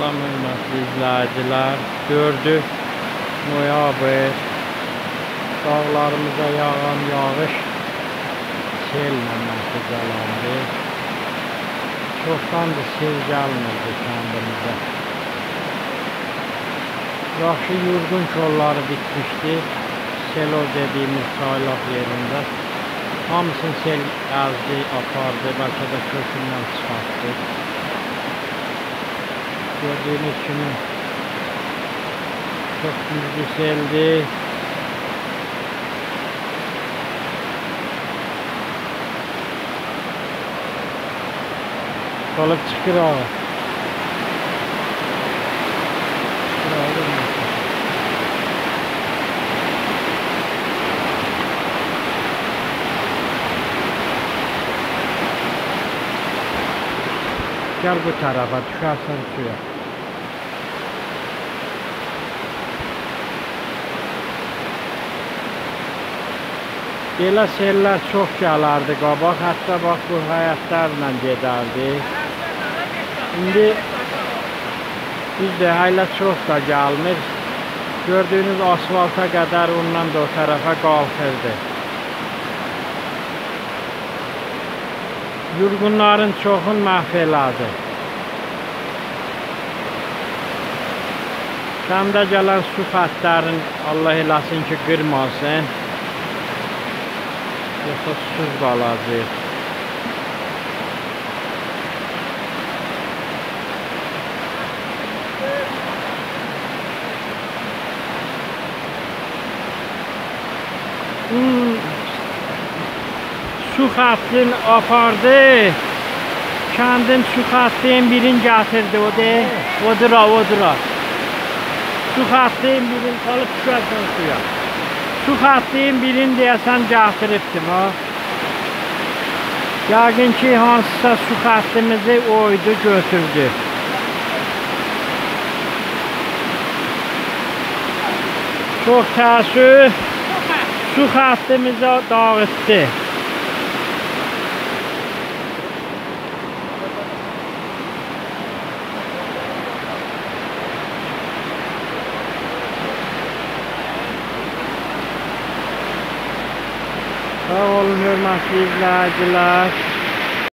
Hörmətli izləyicilər. 4 noyabr dağlarımıza yağan yağış sellə nəticələndi. Çoxdandır sel gəlmirdi kəndimizə. Yaxşı yurgun kolları bitmişdi. Selo dediğimiz çaylaq yerində. Hamısını sel əzdi, apardı, bəlkə də kökündən çıxartdı. Gördüğünüz kimi çok güçlü seldi. Balık. Çıkır abi. Gel bu tarafa düşersen suya. Belə sellər çox gələrdi qabaq, hətta bax bu həyətlərlə gedərdi. İndi bizdə hələ çox da gəlmir. Gördüyünüz asfalta qədər ondan da o tərəfə qalxırdı. Yurğunların çoxun məhv elədi. Kəndə gələn su xəttlərin Allah eləsin ki, qırmasın. Yoxsa susuz qalacaq. Hmm. Su xəttini apardı. Kəndin su xəttinin birini gətirdi o de. Odur, odur. Su xəttinin birini salıb düşərsən suya. Su xəttinin birini deyəsən gətiribdim ha. Yəqin ki, hansısa su xəttimizi oydu, götürdü. Çox təəssüf, su xəttimizi dağıtdı. all new Masjid Lajlas